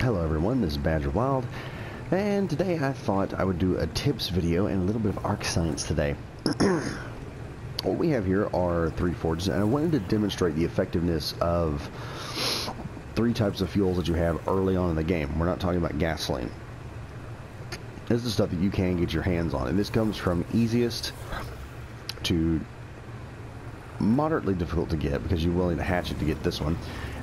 Hello everyone, this is Badger Wild, and today I thought I would do a tips video and a little bit of Ark science today. what we have here are three forges, and I wanted to demonstrate the effectiveness of three types of fuels that you have early on in the game. We're not talking about gasoline. This is the stuff that you can get your hands on, and this comes from easiest to moderately difficult to get because you're willing to hatch it to get this one.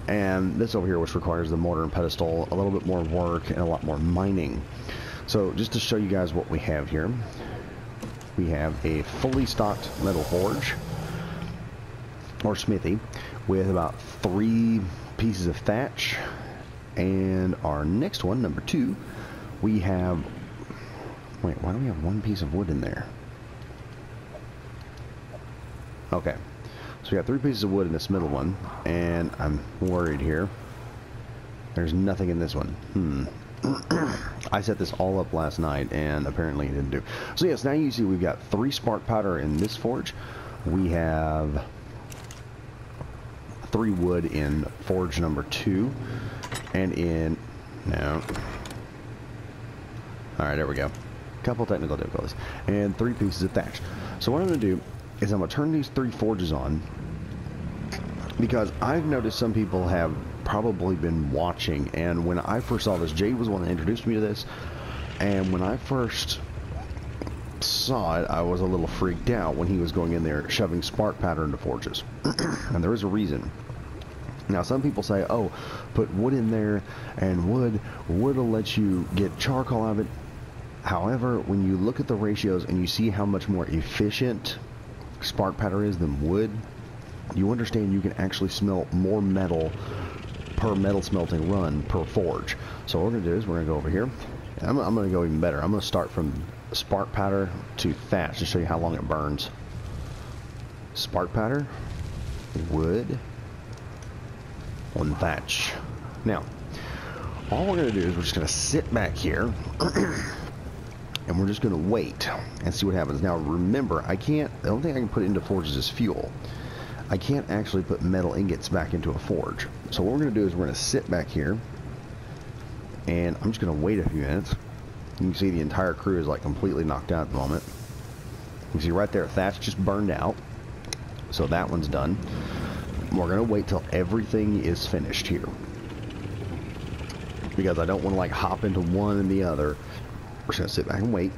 And this over here, which requires the mortar and pedestal, a little bit more work and a lot more mining. So just to show you guys what we have here, we have a fully stocked metal forge or smithy with about three pieces of thatch. And our next one, number two, we have, wait, why do we have one piece of wood in there? Okay, so we got three pieces of wood in this middle one, and I'm worried here. There's nothing in this one. Hmm. I set this all up last night, and apparently it didn't do. So yes, now you see we've got three spark powder in this forge. We have three wood in forge number two, and in no. All right, there we go. Couple technical difficulties, and three pieces of thatch. So what I'm going to do is I'm going to turn these three forges on because I've noticed some people have probably been watching. And when I first saw this Jay was the one that introduced me to this. And when I first saw it I was a little freaked out when he was going in there shoving spark powder into forges. And there is a reason. Now some people say oh put wood in there and wood wood will let you get charcoal out of it. However when you look at the ratios and you see how much more efficient spark powder is than wood, you understand you can actually smelt more metal per metal smelting run per forge. So what we're going to do is we're going to go over here. I'm, I'm going to go even better. I'm going to start from spark powder to thatch to show you how long it burns. Spark powder, wood, on thatch. Now, all we're going to do is we're just going to sit back here and we're just going to wait and see what happens. Now remember, I can't, the only thing I can put into forges is fuel. I can't actually put metal ingots back into a forge. So what we're going to do is we're going to sit back here and I'm just going to wait a few minutes. You can see the entire crew is like completely knocked out at the moment. You can see right there, Thatch just burned out. So that one's done. We're going to wait till everything is finished here. Because I don't want to like hop into one and the other we're just going to sit back and wait.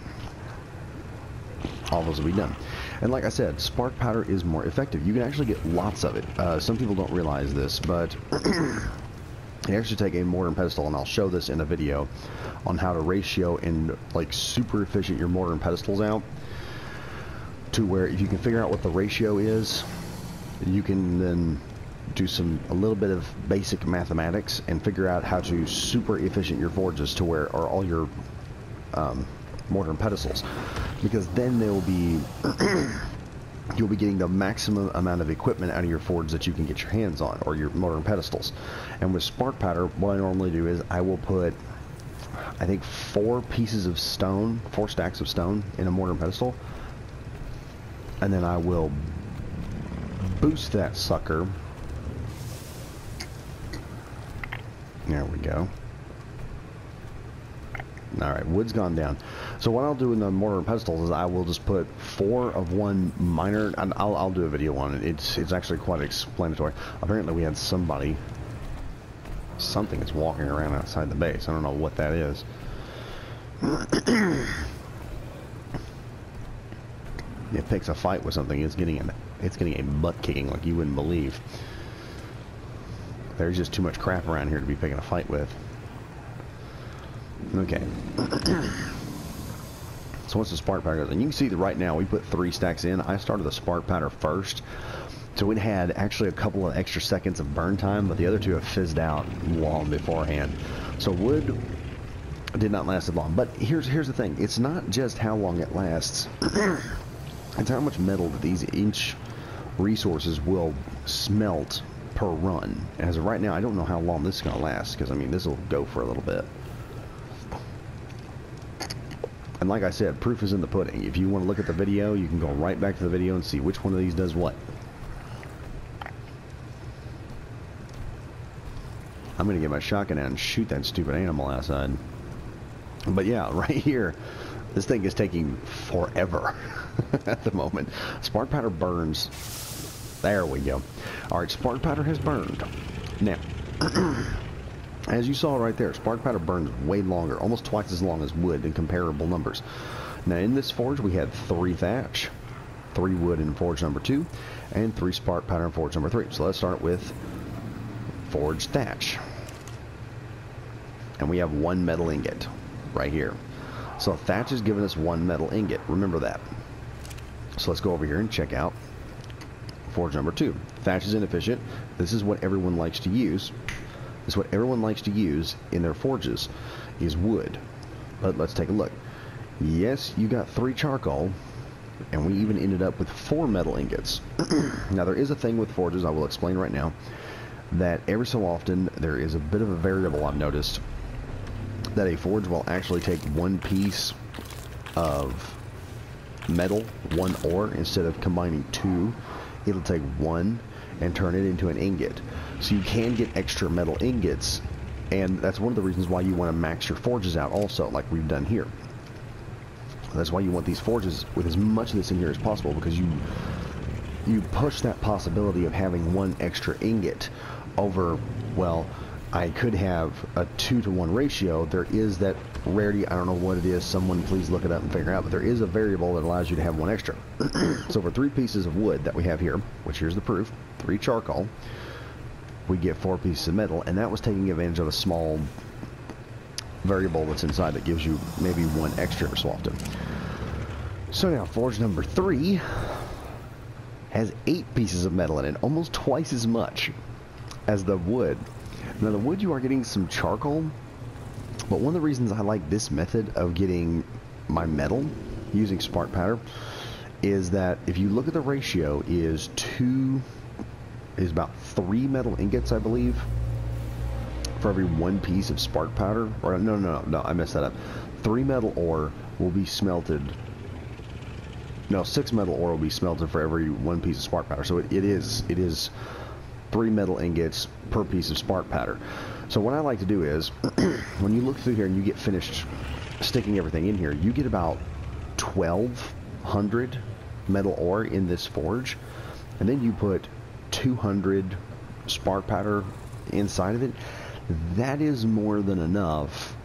All those will be done. And like I said, spark powder is more effective. You can actually get lots of it. Uh, some people don't realize this, but you actually take a mortar and pedestal, and I'll show this in a video on how to ratio and like super efficient your mortar and pedestals out to where if you can figure out what the ratio is, you can then do some a little bit of basic mathematics and figure out how to super efficient your forges to where or all your um, mortar and pedestals because then they'll be you'll be getting the maximum amount of equipment out of your forge that you can get your hands on or your mortar and pedestals. And with spark powder what I normally do is I will put I think four pieces of stone four stacks of stone in a mortar and pedestal and then I will boost that sucker. There we go Alright, wood's gone down. So what I'll do in the mortar and pedestals is I will just put four of one minor, and I'll, I'll do a video on it. It's, it's actually quite explanatory. Apparently we had somebody, something is walking around outside the base. I don't know what that is. it picks a fight with something. It's getting an, it's getting a butt kicking like you wouldn't believe. There's just too much crap around here to be picking a fight with. Okay. so once the spark powder goes, and you can see that right now we put three stacks in. I started the spark powder first. So it had actually a couple of extra seconds of burn time, but the other two have fizzed out long beforehand. So wood did not last as long. But here's here's the thing. It's not just how long it lasts. it's how much metal that these inch resources will smelt per run. As of right now, I don't know how long this is going to last, because, I mean, this will go for a little bit. And like I said, proof is in the pudding. If you want to look at the video, you can go right back to the video and see which one of these does what. I'm going to get my shotgun out and shoot that stupid animal outside. But yeah, right here, this thing is taking forever at the moment. Spark powder burns. There we go. Alright, spark powder has burned. Now, as you saw right there, spark powder burns way longer, almost twice as long as wood in comparable numbers. Now in this forge we had three thatch, three wood in forge number two, and three spark powder in forge number three. So let's start with forge thatch. And we have one metal ingot right here. So thatch is giving us one metal ingot. Remember that. So let's go over here and check out forge number two. Thatch is inefficient. This is what everyone likes to use. Is what everyone likes to use in their forges is wood. But let's take a look. Yes, you got three charcoal, and we even ended up with four metal ingots. now there is a thing with forges I will explain right now that every so often there is a bit of a variable I've noticed that a forge will actually take one piece of metal, one ore, instead of combining two, it'll take one and turn it into an ingot. So you can get extra metal ingots, and that's one of the reasons why you want to max your forges out also, like we've done here. That's why you want these forges with as much of this in here as possible, because you you push that possibility of having one extra ingot over, well, I could have a two to one ratio. There is that rarity. I don't know what it is. Someone please look it up and figure out. But there is a variable that allows you to have one extra. so for three pieces of wood that we have here, which here's the proof, three charcoal, we get four pieces of metal, and that was taking advantage of a small variable that's inside that gives you maybe one extra so often. So now forge number three has eight pieces of metal in it, almost twice as much as the wood. Now the wood you are getting some charcoal, but one of the reasons I like this method of getting my metal using spark powder is that if you look at the ratio is two is about three metal ingots I believe for every one piece of spark powder. Or no no no no I messed that up. Three metal ore will be smelted. No six metal ore will be smelted for every one piece of spark powder. So it, it is it is three metal ingots per piece of spark powder. So what I like to do is, when you look through here and you get finished sticking everything in here, you get about 1,200 metal ore in this forge, and then you put 200 spark powder inside of it. That is more than enough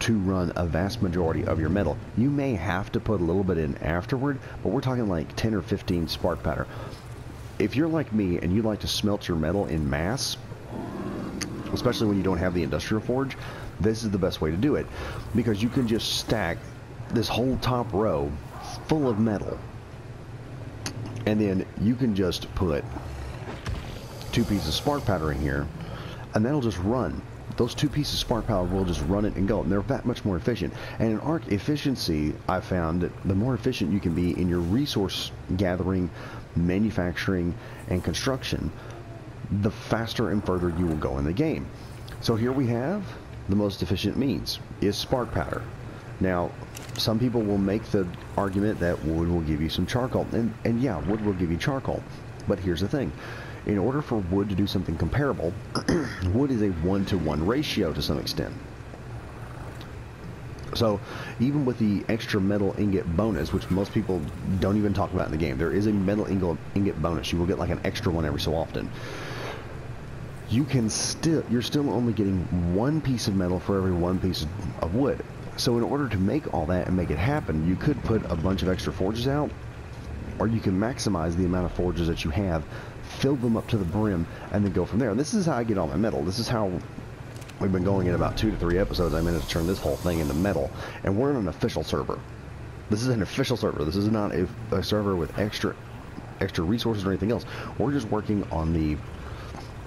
to run a vast majority of your metal. You may have to put a little bit in afterward, but we're talking like 10 or 15 spark powder if you're like me and you like to smelt your metal in mass, especially when you don't have the industrial forge, this is the best way to do it. Because you can just stack this whole top row full of metal. And then you can just put two pieces of spark powder in here and that'll just run. Those two pieces of spark powder will just run it and go and they're that much more efficient. And in Ark efficiency I found that the more efficient you can be in your resource gathering manufacturing, and construction, the faster and further you will go in the game. So here we have the most efficient means is spark powder. Now, some people will make the argument that wood will give you some charcoal, and, and yeah, wood will give you charcoal. But here's the thing. In order for wood to do something comparable, wood is a one-to-one -one ratio to some extent. So even with the extra metal ingot bonus, which most people don't even talk about in the game, there is a metal ingot, ingot bonus. You will get like an extra one every so often. You can still, you're still only getting one piece of metal for every one piece of wood. So in order to make all that and make it happen, you could put a bunch of extra forges out, or you can maximize the amount of forges that you have, fill them up to the brim, and then go from there. And this is how I get all my metal. This is how We've been going in about two to three episodes. I managed to turn this whole thing into metal, and we're in an official server. This is an official server. This is not a, a server with extra extra resources or anything else. We're just working on the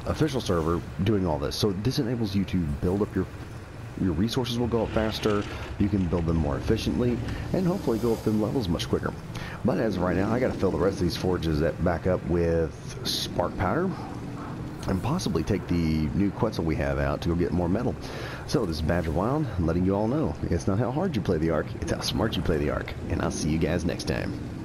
official server doing all this. So this enables you to build up your your resources will go up faster, you can build them more efficiently, and hopefully go up them levels much quicker. But as of right now, I got to fill the rest of these forges that back up with spark powder, and possibly take the new Quetzal we have out to go get more metal. So this is Badger Wild, letting you all know it's not how hard you play the Ark, it's how smart you play the Ark. And I'll see you guys next time.